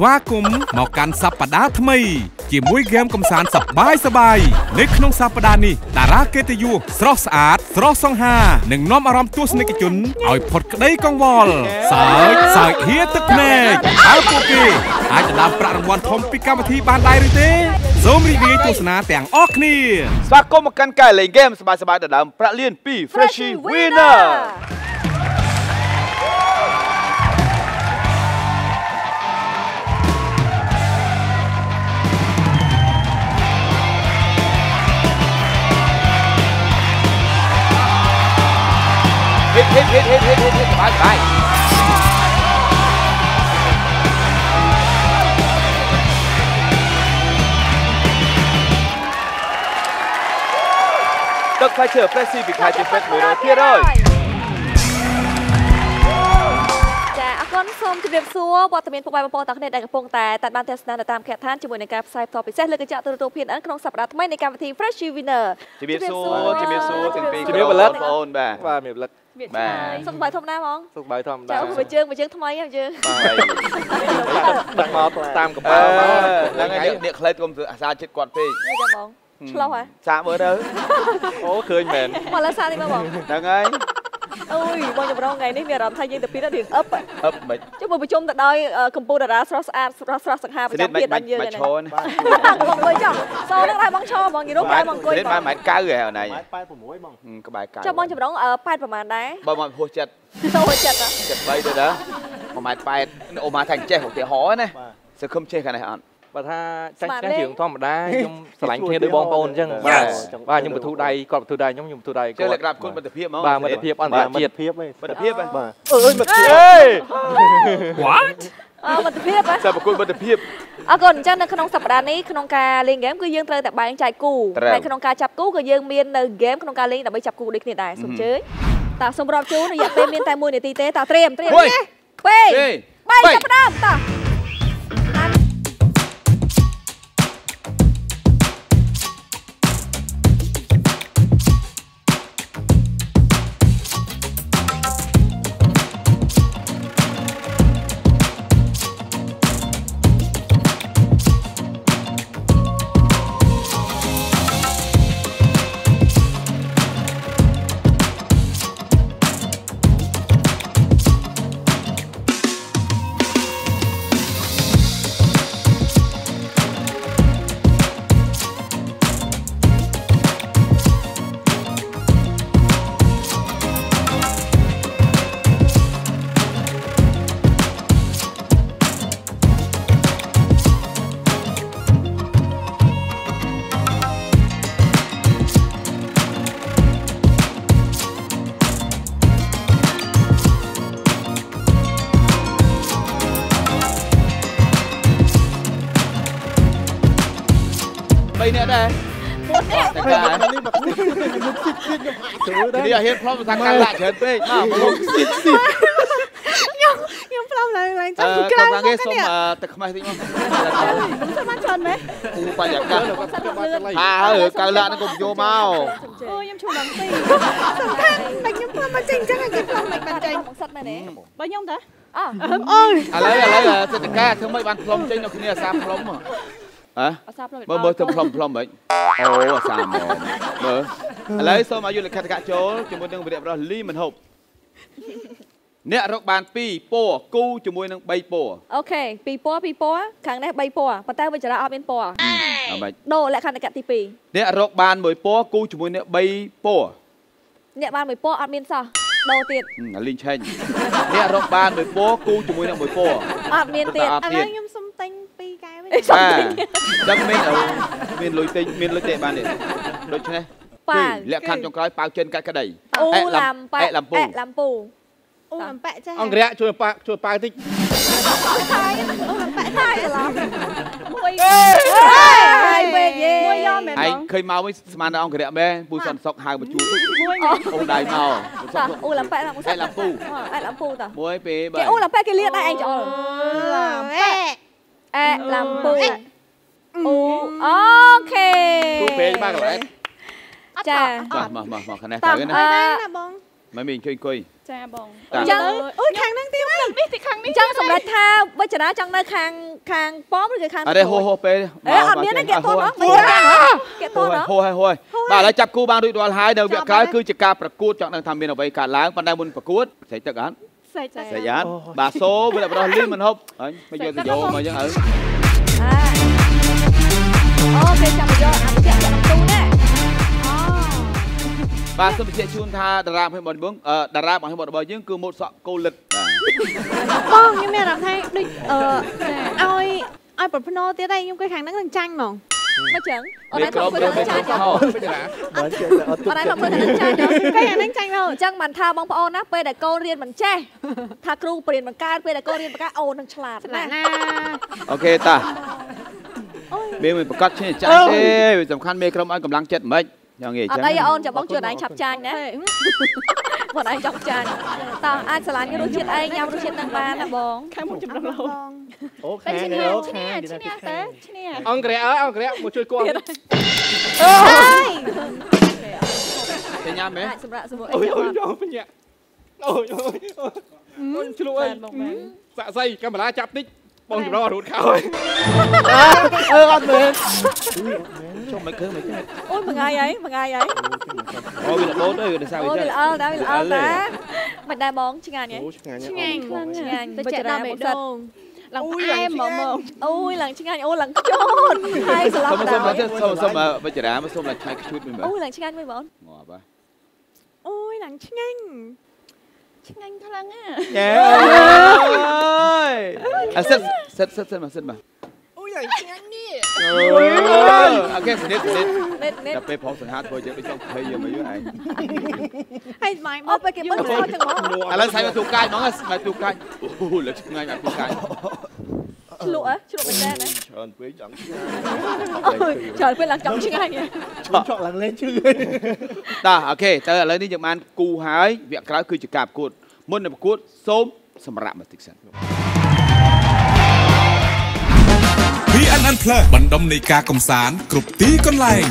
ស្វាគមន៍មកកាន់សប្តាហ៍ថ្មី ជាមួយហ្គេមកំសាន្តសប្បាយសប្បាយនៅក្នុងសប្តាហ៍នេះតារាកិត្តិយសស្រស់ស្អាតស្រស់សង្ហានឹងនាំអារម្មណ៍ទស្សនិកជនឲ្យផុតក្តីកង្វល់សើចសើចហៀទឹកភ្នែកហើយពួកគេអាចដណ្ដើមប្រាក់រង្វាន់ធំពីកម្មវិធីបានដែរឬទេសូមរីករាយទស្សនាទាំងអស់គ្នាស្វាគមន៍មកកាន់កែលេងហ្គេមសប្បាយៗដណ្ដើមប្រាក់លានពី Freshie Winner ហិតហិតហិតហិតហិតហិតហិតសប្បាយសប្បាយទឹកផ្លែឈើ Freshie ពីខែជាពេទ្យ100%ចាអរគុណសូមជម្រាបសួរវត្តមានពុកម៉ែបងប្អូនទាំងគ្នាដែលកំពុងតែតាមបានទស្សនានៅតាមខេត្តឋានជាមួយនឹងការផ្សាយផ្ទាល់ពិសេសលើកញ្ចក់ទូរទស្សន៍ PNN ក្នុងសប្តាហ៍ថ្មីនៃកម្មវិធី Fresh Winner ជំរាបសួរជំរាបសួរទាំងពីរជំរាបផលិតបងប្អូនបាទបាទមានផលិត បាទសុខសប្បាយធម្មតាហ្មងសុខបាយធម្មតាចាមួយជើងមួយជើងថ្មីហ្នឹងយើងដាក់មកតាមកអឺប៉ាល់មកហ្នឹងហើយអ្នកខ្លិតគុំអាសាចិត្តគាត់ពេកនេះចាហ្មងឆ្លោះហ៎សាកមើលទៅអូឃើញមែនមកលើសារនេះមើលបងហ្នឹងហើយ អូយបងចម្រងថ្ងៃនេះមានអារម្មណ៍ថាយើងទៅពីរៀងអឹបអឹបមិនចុះមកប្រជុំទៅដោយកម្ពុជាតារាស្រស់ស្អាតស្រស់ស្រស់សង្ហាប្រស្និតចាំមិនជាតិបាបាច់នយើងបាច់ហ្នឹងឈរណាបងអង្គុយចុះសោហ្នឹងដែរបងឈរបងនិយាយនោះតែបងអង្គុយស្និតបមិនងមិនកៅហ៎អូនឯង86បងក្បែរកៅចុះបងចម្រងប៉ែតប្រហែលដែរបើមកហួសចិត្តចូលចិត្តហ៎ចិត្ត3ទៅដែរ1ម៉ែត្រ8អូម៉ាថាចេះឧទាហរណ៍ណាសើខឹមចេះខាងនេះអត់ បើថាចាញ់ចាញ់រឿងធម្មតាខ្ញុំស្រឡាញ់គ្នាដូចបងប្អូនអញ្ចឹងបាទ Yes បាទខ្ញុំបទូដៃគាត់បទូដៃខ្ញុំខ្ញុំបទូដៃចេះលគាត់ក្ខណៈគុណមិត្តភាពហ្មងបាទមិត្តភាពអន្តរជាតិភាពឯងមិត្តភាពហ៎បាទអើយមិត្តភាព What អឺមិត្តភាពហ៎សិស្សប្រគួតមិត្តភាពអរគុណអញ្ចឹងនៅក្នុងសប្តាហ៍នេះក្នុងការលេងហ្គេមគឺយើងត្រូវតែបែងចែកគូត្រូវហើយក្នុងការចាប់គូក៏យើងមាននៅហ្គេមក្នុងការលេងដើម្បីចាប់គូដូចគ្នាដែរសូមអញ្ជើញតាសូមរាប់ជូនរយៈពេលមានតែ1នាទីទេតាត្រៀមត្រៀមមួយណាពីរទេបីចាប់ផ្ដើមតា 3នាក់ដែរមួយនេះតែកានេះអត់ហ៊ានផ្លុំថាកាលាក់ច្រើនពេកមកមកខ្ញុំផ្លុំឡើងឡើងអឺចាំពីក្រៅកុំមកគេនេះសុំទឹកខ្មេះតិចមកខ្ញុំបានច្រើនមែនគូបញ្ញាកាសសិនលឿនថាហើយកៅលាក់ហ្នឹងកុំយកមកអូខ្ញុំឈ្មោះដល់ទីសំខាន់តែខ្ញុំផ្លុំមកចេញអញ្ចឹងឲ្យគេផ្លុំមិនបានចេញបងសិតមែនទេបើខ្ញុំតាអើអូយឥឡូវឥឡូវចិត្តកាធ្វើម៉េចបានផ្លុំចេញនៅគ្នាអាសាផ្លុំហ៎ អសាប់មើលមើលទៅផ្លុំផ្លុំមិនអូអាសាហ្មងមើលឥឡូវសូមឲ្យយុលិខិតកចូលជាមួយនឹងវិរៈបរោះលីមិនហូបអ្នករកបាន2ពណ៌គូជាមួយនឹង3ពណ៌អូខេពីរពណ៌ពីរពណ៌ខាងនេះ3ពណ៌ប៉ុន្តែវិចារៈអត់មានពណ៌អត់ម៉េចដូរលក្ខណៈទី2អ្នករកបាន1ពណ៌គូជាមួយនឹង3ពណ៌អ្នកបានមួយពណ៌អត់មានសោះដូរទៀតហឹមអាលីងឆេងអ្នករកបាន1ពណ៌គូជាមួយនឹង1ពណ៌អត់មានទៀតអត់ឥឡូទៀតវខ្ញុំ បាទទិញដឹងមែនអូមានលុយទិញមានលុយទេបានទេដូច្នេះប៉ាវគឺលក្ខខណ្ឌចុងក្រោយប៉ាវចិនកាត់ក្តីអូអេឡាឡាំំប៉ែអេឡាំពូអេឡាំពូអូលំបាក់ចាស់អង្គរៈជួយប៉ាជួយប៉ាតិចហើយអូឡាំប៉ែហើយឡំមួយហើយពេកយេមួយយកមែនឯបងងឃើញមកវិញស្មានតែអង្គរៈមែនពូសន្តិសុកហៅមកជួបមួយមែនអូដៃមកតាអូឡាំប៉ែឡាំអេឡាំពូអេឡាំពូតាមួយពីរគេបីអូឡាំប៉ែគេលៀតដែរឯងចោលឡាំបាក់ អេឡាំពូអូអូខេគូពេកបាទកន្លែងចាមកមកមកមកខាងនេះតាទៅណាអឺណាបងតមិនមានអង្គុយអង្គុយចាបងតាអញ្ចឹងអូយខាងហ្នឹងទៀតហើយនេះទីខាងអនេះញ្ចឹងសម្រាប់ថាវិជ្ជនាចង់នៅខាងខាងប៉មឬក៏ខាងអរេហូហូពេលអេអត់មានទេគេតោះណោះមិនចាគេតោះណោះហូហើយហូហើយបាទឥឡូវចាប់គូបានរួចរាល់ហើយនៅវគ្គក្រោយគឺជាការប្រកួតចង់ដឹងថាមានអ្វីកើតឡើងប៉ុន្តែមុនប្រកួតស្រីទឹកអត់ សេចចាស្រីអត់បាទសូមវិលបរោះលីមិនហប់ហើយមិនយកទៅយកមកអញ្ចឹងហើយអូគេចាំមកយកអាចាក់ចាក់ទូណាបាទសូមបញ្ជាក់ជូនថាតារារបស់បងអឺតារារបស់របស់យើងគឺម៉ូតសក់កូលិតបាទបងខ្ញុំមានអារម្មណ៍ថាដូចអឺឲ្យឲ្យប្រភ្នោទៀតហើយខ្ញុំគិតខាងហ្នឹងនឹងចាញ់ហ្មង មកចឹងអូនមេឯងក្រុមធ្វើមេតែក្រុមចាញ់ខោអូនឯងធ្វើតែចាញ់គិតខាងហ្នឹងចាញ់ហ្មងអញ្ចឹងមិនថាបងប្អូនណាពេលដែលកូនរៀនមិនចេះថាគ្រូបរៀនបង្កើតពេលដែលកូនរៀនបង្កើតអូននឹងឆ្លាតស្លាណាកណាអូខេតាមានមិនប្រកាសឈ្នះចាស់ទេវាសំខាន់មេក្រុមឲ្យកម្លាំងចិត្តមិនយ៉ាងងាយអអញ្ត់ចឹងអីអូនចាំបងជួយឯងឆាប់ចាញ់ណា បងឯងចង់ចាញ់តោះអាចឆ្លាញ់រសជាតិឯងញ៉ាំរសជាតិនឹងបានណាបងខាងមុខចម្រុះលោអូតែខាឈ្ងនះនេះអូឈ្នះខាងឈ្នះតើឈ្នះអង្គរៈអើយអង្គរៈមកជួយគាត់តែញ៉ាំមែនអាចសម្រាប់សម្រួលអូយអីអូយចាំយកបញ្ញាអូយអូយអូយឆ្លួយសាក់សៃកាមេរ៉ាចាប់តិចបងចម្រោះរូតខោហើយអឺអត់មែន ចុះមិនឃើញមិនឃើញអូយមួយថ្ងៃហើយមួយថ្ងៃហើយអូវារបូតទៅវាសារវាអូយចឹវាងល្អដែរវាល្អដែរមិនដែរបងឆ្ងាញ់ហ៎អូឆ្ងាញ់ឆ្ងាញ់ឆ្ងាញ់ឆ្ងាញ់ទៅវិចាជ្ជក់រាដល់បេះមកសិតដូងឡើងផ្អែមហ្មងហ្មងអូយឡើងឆ្ងាញ់ អូឡើងខ្ជូតហើយស្លាសូប់មដសូមៅសូមសូមវិចារាមកសូមឡើងឆៃខ្ជូតវិញមើលអូយឡើងឆ្ងាញ់មួយបងងាប់ហ៎អូយឡើងឆ្ងាញ់ឆ្ងាញ់ខ្លាំងណាញ៉ែអើយអសិតសិតសិតសិតមកសិតមកអូយឡើងឆ្ងាញ់នេះអូយអូខេស្និតស្និតនេះនេះដល់ពេលផងសង្ហាធ្វើយើងដូចចង់ភ័យយើងមកយើងឯងហើយស្មៃបអូត់ពេលគេបិទខ្សោយចឹងហ្មងឥឡូវសាយមកទូកាយហ្មងស្បែកទូកាយអូលើកឆ្ងាញ់មកទូកាយឆ្លក់ហ៎ឆ្លក់មែនតើណាច្រើនពេកចង់អូយច្រើនពេលឡើងចង់ឆ្ងាញ់ហ៎ឆក់ឡើងលេងជឿតាអូខេទៅឥឡូវនេះយើងបានគូហើយវគ្គក្រោយគឺជាការប្រកួតមុននឹងប្រកួតសូមសម្រាប់មកតិចសិន PNN Plus បណ្ដុំនៃការកំសាន្តគ្រប់ទីកន្លែង